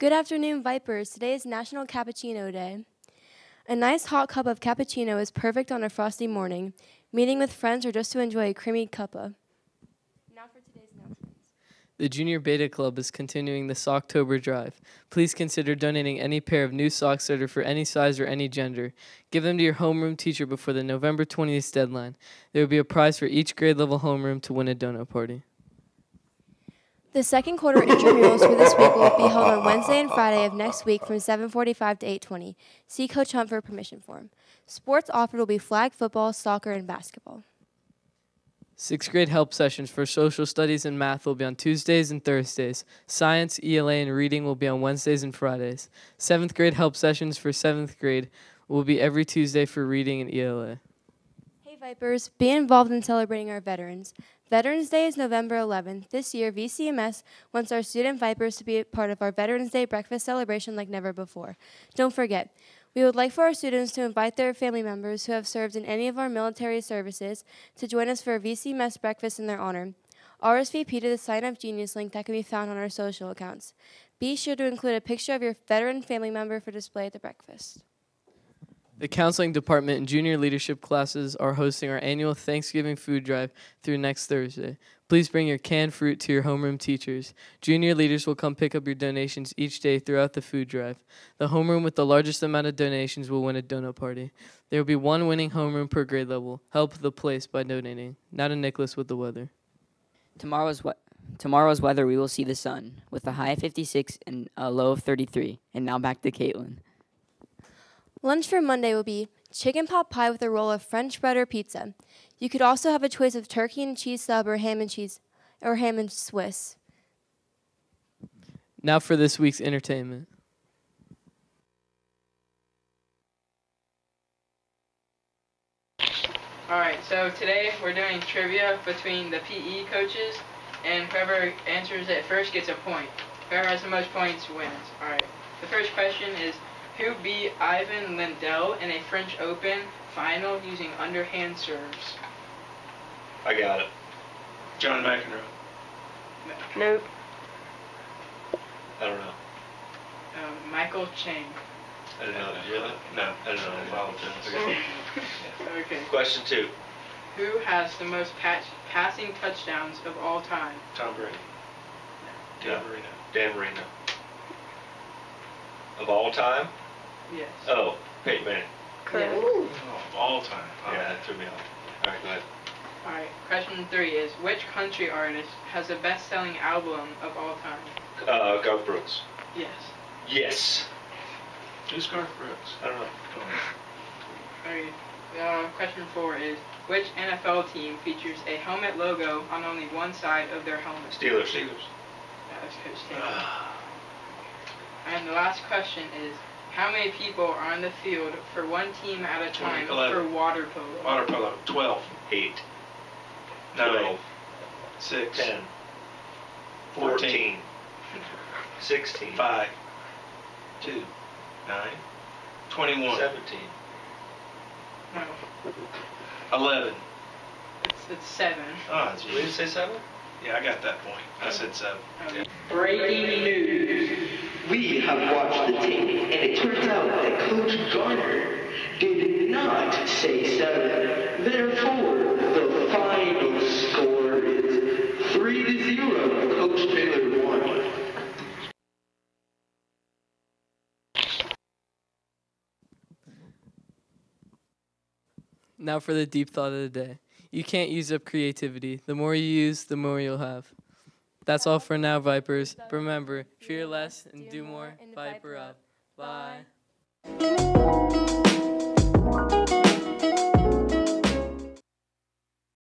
Good afternoon, Vipers. Today is National Cappuccino Day. A nice hot cup of cappuccino is perfect on a frosty morning, meeting with friends, or just to enjoy a creamy cuppa. Now for today's announcements. The Junior Beta Club is continuing this October drive. Please consider donating any pair of new socks that are for any size or any gender. Give them to your homeroom teacher before the November 20th deadline. There will be a prize for each grade level homeroom to win a donut party. The second quarter intramurals for this week will be held on Wednesday and Friday of next week from 7:45 to 8:20. See Coach Hunt for a permission form. Sports offered will be flag football, soccer, and basketball. Sixth grade help sessions for social studies and math will be on Tuesdays and Thursdays. Science, ELA, and reading will be on Wednesdays and Fridays. Seventh grade help sessions for seventh grade will be every Tuesday for reading and ELA. Hey Vipers, be involved in celebrating our veterans. Veterans Day is November 11th. This year, VCMS wants our student Vipers to be part of our Veterans Day breakfast celebration like never before. Don't forget, we would like for our students to invite their family members who have served in any of our military services to join us for a VCMS breakfast in their honor. RSVP to the Sign Up Genius link that can be found on our social accounts. Be sure to include a picture of your veteran family member for display at the breakfast. The counseling department and junior leadership classes are hosting our annual Thanksgiving food drive through next Thursday. Please bring your canned fruit to your homeroom teachers. Junior leaders will come pick up your donations each day throughout the food drive. The homeroom with the largest amount of donations will win a donut party. There will be one winning homeroom per grade level. Help the place by donating. Now to Nicholas with the weather. Tomorrow's we- tomorrow's weather, we will see the sun with a high of 56 and a low of 33. And now back to Caitlin. Lunch for Monday will be chicken pot pie with a roll of French bread or pizza. You could also have a choice of turkey and cheese sub or ham and cheese or ham and Swiss. Now for this week's entertainment. Alright, so today we're doing trivia between the PE coaches, and whoever answers it first gets a point. Whoever has the most points wins. Alright, the first question is Who beat Ivan Lendl in a French Open final using underhand serves? I got it. John McEnroe. Nope. I don't know. Um, Michael Chang. I didn't know that. Really? No. I don't know that. Apologize. Okay. Okay. Question two. Who has the most patch- passing touchdowns of all time? Tom Brady. Dan Yeah. Marino. Dan Marino. Of all time? Yes. Oh, Peyton Manning. Oh, all time. Oh, Yeah, that threw me off. All right, go ahead. Alright, question three is Which country artist has the best selling album of all time? Uh, Garth Brooks. Yes. Yes. Who's Garth Brooks? I don't know. Okay. Uh, question four is Which NFL team features a helmet logo on only one side of their helmet? Steelers. Steelers. That was Coach Taylor. And the last question is How many people are on the field for one team at a time for water polo? Water polo. 12. Eight. 9. Twelve. 6. Ten. 14. Fourteen. Sixteen. 5. 2. 9. 21. Seventeen. No, 11. it's, it's seven. Oh, Did you say seven? Yeah, I got that point. I said 7. Okay. Breaking news. We have watched the tape, Coach Garner did not say seven. Therefore, the final score is three to zero. Coach Taylor won. Now for the deep thought of the day. You can't use up creativity. The more you use, the more you'll have. That's all for now, Vipers. Remember, fear less and do more. Viper up. Bye. Thank you.